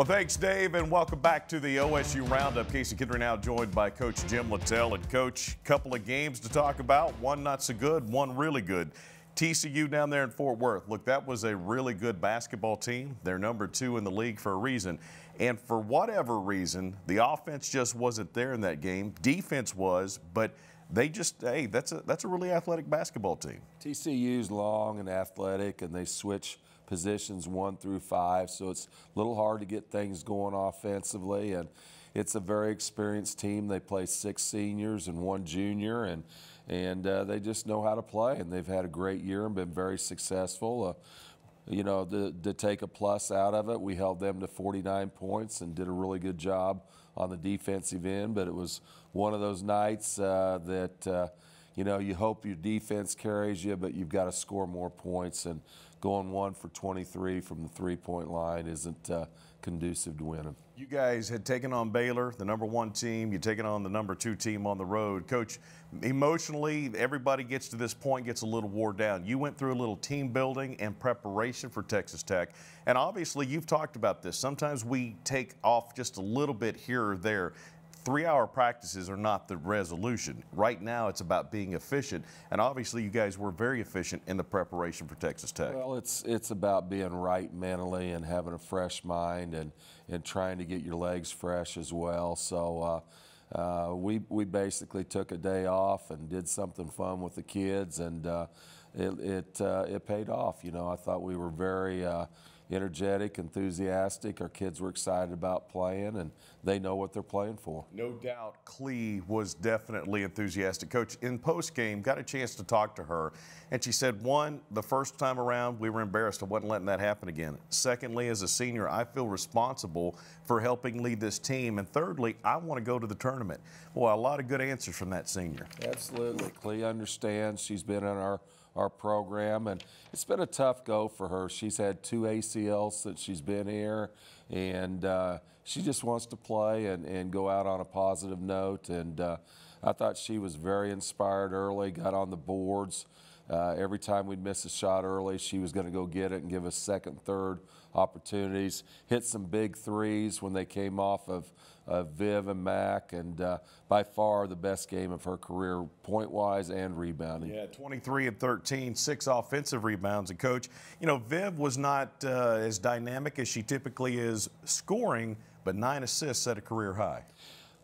Well, thanks, Dave, and welcome back to the OSU Roundup. Casey Kidry now joined by Coach Jim Littell. And, Coach, couple of games to talk about. One not so good, one really good. TCU down there in Fort Worth. Look, that was a really good basketball team. They're number two in the league for a reason. And for whatever reason, the offense just wasn't there in that game. Defense was, but they just hey, that's a that's a really athletic basketball team. TCU's long and athletic, and they switch positions one through five, so it's a little hard to get things going offensively. And it's a very experienced team. They play six seniors and one junior, and and uh, they just know how to play. And they've had a great year and been very successful. Uh, you know, to, to, take a plus out of it, we held them to 49 points and did a really good job on the defensive end. But it was one of those nights uh, that, uh, you know, you hope your defense carries you, but you've got to score more points. And going one for 23 from the three point line isn't uh, conducive to winning. You guys had taken on Baylor, the number one team. You'd taken on the number two team on the road. Coach, emotionally, everybody gets to this point, gets a little wore down. You went through a little team building and preparation for Texas Tech. And obviously, you've talked about this. Sometimes we take off just a little bit here or there three hour practices are not the resolution. Right now, it's about being efficient. And obviously, you guys were very efficient in the preparation for Texas Tech. Well, it's, it's about being right mentally and having a fresh mind and, and trying to get your legs fresh as well. So, uh, uh, we, we basically took a day off and did something fun with the kids, and uh, it, it, uh, it paid off. You know, I thought we were very uh, energetic, enthusiastic. Our kids were excited about playing, and they know what they're playing for. No doubt, Klee was definitely enthusiastic. Coach, in post game, got a chance to talk to her, and she said, one, the first time around, we were embarrassed. I wasn't letting that happen again. Secondly, as a senior, I feel responsible for helping lead this team, and thirdly, I want to go to the tournament. Well, a lot of good answers from that senior. Absolutely, Klee understands. She's been in our our program. And it's been a tough go for her. She's had two ACLs since she's been here, and uh, she just wants to play and, and go out on a positive note. And uh, I thought she was very inspired early, got on the boards. Uh, every time we'd miss a shot early, she was going to go get it and give us second, third opportunities. Hit some big threes when they came off of, Viv and Mac, and uh, by far the best game of her career, point wise and rebounding. Yeah, 23 and 13, six offensive rebounds. And coach, you know, Viv was not uh, as dynamic as she typically is scoring, but nine assists at a career high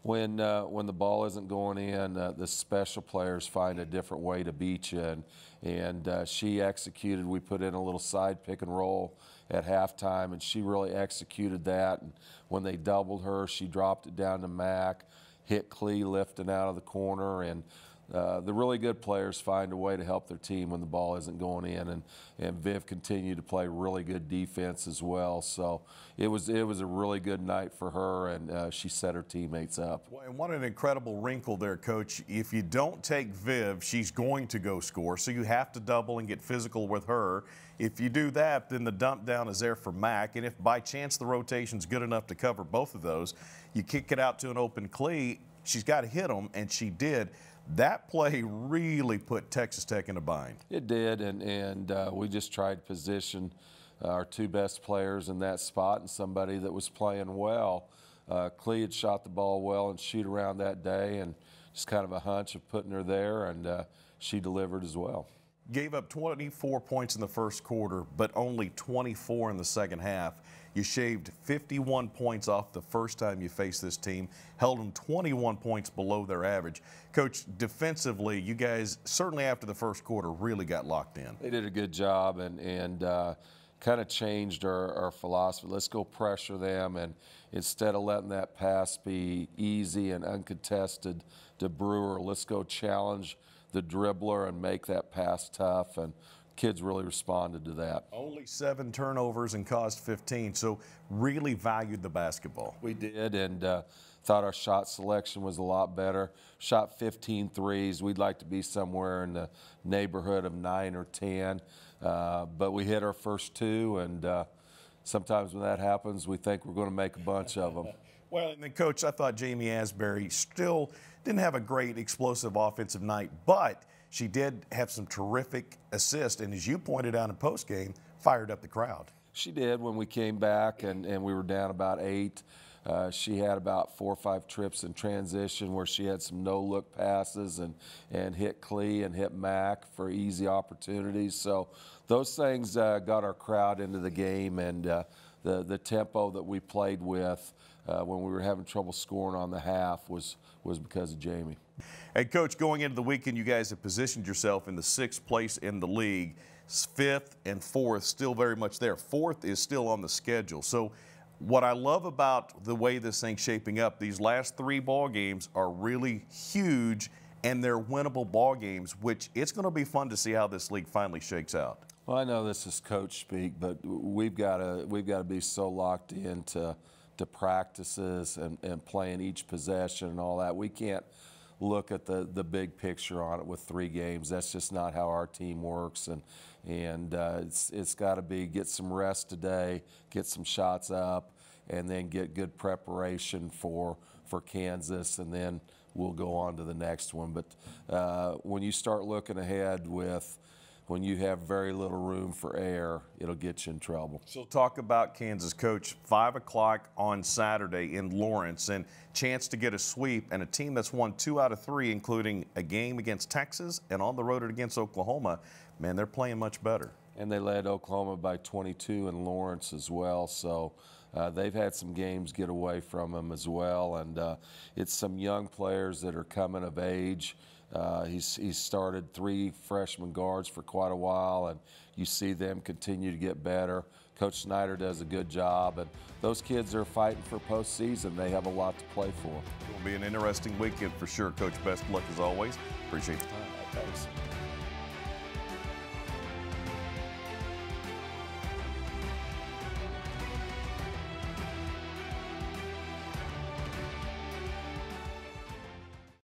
when uh, when the ball isn't going in, uh, the special players find a different way to beat you. And, and uh, she executed. We put in a little side pick and roll at halftime, and she really executed that. And when they doubled her, she dropped it down to Mac, hit Klee lifting out of the corner, and uh, the really good players find a way to help their team when the ball isn't going in, and, and Viv continued to play really good defense as well. So it was it was a really good night for her, and uh, she set her teammates up. Well, and what an incredible wrinkle there, Coach. If you don't take Viv, she's going to go score, so you have to double and get physical with her. If you do that, then the dump down is there for Mac, and if by chance the rotation's good enough to cover both of those, you kick it out to an open Klee. She's got to hit them, and she did that play really put Texas Tech in a bind. It did, and, and uh, we just tried to position uh, our two best players in that spot and somebody that was playing well. Uh, Klee had shot the ball well and shoot around that day, and just kind of a hunch of putting her there, and uh, she delivered as well. Gave up 24 points in the first quarter, but only 24 in the second half. You shaved 51 points off the first time you faced this team, held them 21 points below their average. Coach, defensively, you guys certainly after the first quarter really got locked in. They did a good job and and uh, kind of changed our, our philosophy. Let's go pressure them, and instead of letting that pass be easy and uncontested to Brewer, let's go challenge the dribbler and make that pass tough and kids really responded to that. Only seven turnovers and caused 15, so really valued the basketball. We did, and uh, thought our shot selection was a lot better. Shot 15 threes. We'd like to be somewhere in the neighborhood of nine or 10, uh, but we hit our first two, and uh, sometimes when that happens, we think we're going to make a bunch of them. well, and then, Coach, I thought Ja'Mee Asberry still didn't have a great explosive offensive night, but – she did have some terrific assists, and as you pointed out in post game, fired up the crowd. She did when we came back and, and we were down about eight. Uh, she had about four or five trips in transition where she had some no look passes and, and hit Klee and hit Mac for easy opportunities. So those things uh, got our crowd into the game and uh, the, the tempo that we played with uh, when we were having trouble scoring on the half was, was because of Jamie. Hey, Coach, going into the weekend, you guys have positioned yourself in the sixth place in the league. Fifth and fourth still very much there. Fourth is still on the schedule. So what I love about the way this thing's shaping up, these last three ball games are really huge and they're winnable ball games, which it's going to be fun to see how this league finally shakes out. Well, I know this is coach speak, but we've got to we've got to be so locked into to practices and, and playing each possession and all that. We can't look at the, the big picture on it with three games. That's just not how our team works. And, and uh, it's, it's got to be get some rest today, get some shots up, and then get good preparation for, for Kansas, and then we'll go on to the next one. But uh, when you start looking ahead with when you have very little room for air, it'll get you in trouble. So talk about Kansas, Coach. Five o'clock on Saturday in Lawrence, and chance to get a sweep, and a team that's won two out of three, including a game against Texas and on the road against Oklahoma. Man, they're playing much better. And they led Oklahoma by 22 in Lawrence as well. So. Uh, they've had some games get away from them as well, and uh, it's some young players that are coming of age. Uh, he's, he's started three freshman guards for quite a while, and you see them continue to get better. Coach Schneider does a good job, and those kids are fighting for postseason. They have a lot to play for. It will be an interesting weekend for sure. Coach, best luck as always. Appreciate the time. Thanks.